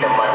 the money.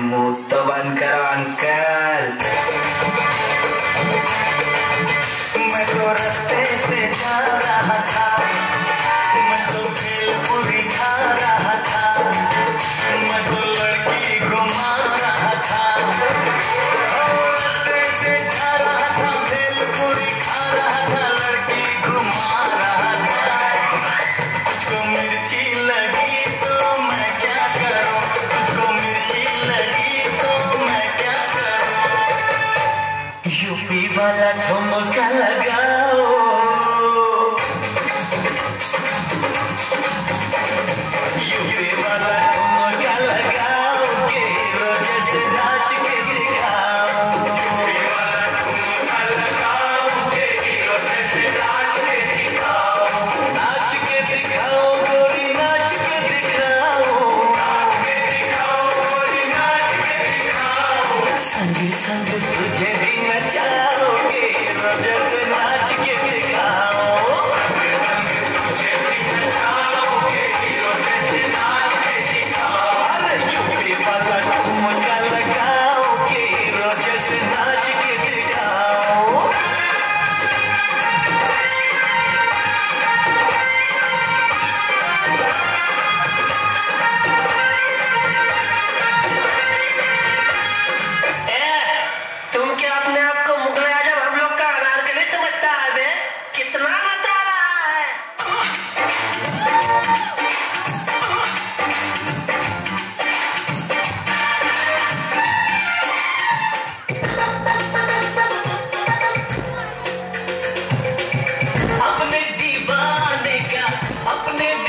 மூத்தவன் கரான் संग संग तुझे भी नचाओगे नज़र नाच के me